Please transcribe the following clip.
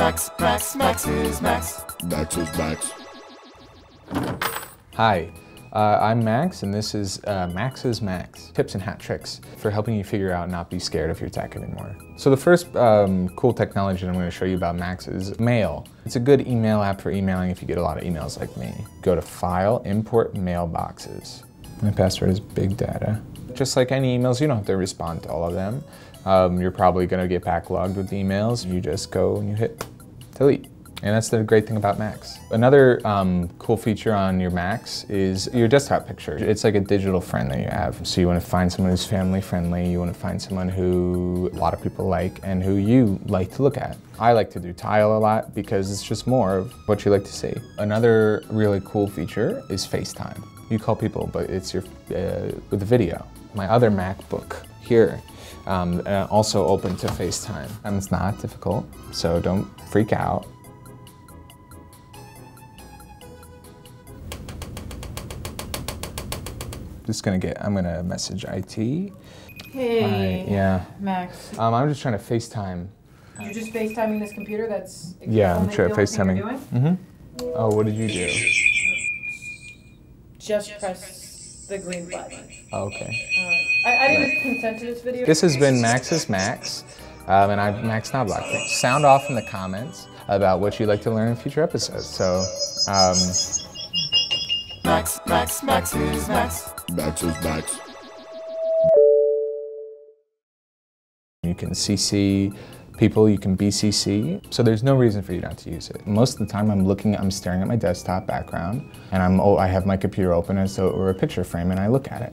Max, Max, Max is Max. Macs is Max. Hi, uh, I'm Max, and this is uh, Max's Macs tips and hat tricks for helping you figure out not be scared of your tech anymore. So the first um, cool technology that I'm going to show you about Max is Mail. It's a good email app for emailing if you get a lot of emails like me. Go to File, Import Mailboxes. My password is Big Data. Just like any emails, you don't have to respond to all of them. Um, you're probably going to get backlogged with emails. You just go and you hit delete. And that's the great thing about Macs. Another um, cool feature on your Macs is your desktop picture. It's like a digital friend that you have. So you want to find someone who's family friendly, you want to find someone who a lot of people like and who you like to look at. I like to do tile a lot because it's just more of what you like to see. Another really cool feature is FaceTime. You call people, but it's your uh, with the video. My other MacBook here um, uh, also open to FaceTime. And it's not difficult, so don't freak out. Just gonna get, I'm gonna message IT. Hey, yeah. Max. Um, I'm just trying to FaceTime. You're just FaceTiming this computer? That's Yeah, I'm sure FaceTiming. Mm-hmm. Oh, what did you do? Just press the green button. Okay. Uh, I, I didn't consent to this video. This has been Max's Macs, um, and I'm Max Knoblauch. Sound off in the comments about what you'd like to learn in future episodes. So, um, Max, Max, Max is Max. Max is Max. You can CC people, you can BCC. So there's no reason for you not to use it. Most of the time I'm looking, I'm staring at my desktop background and I'm, oh, I have my computer open as though it were a picture frame and I look at it.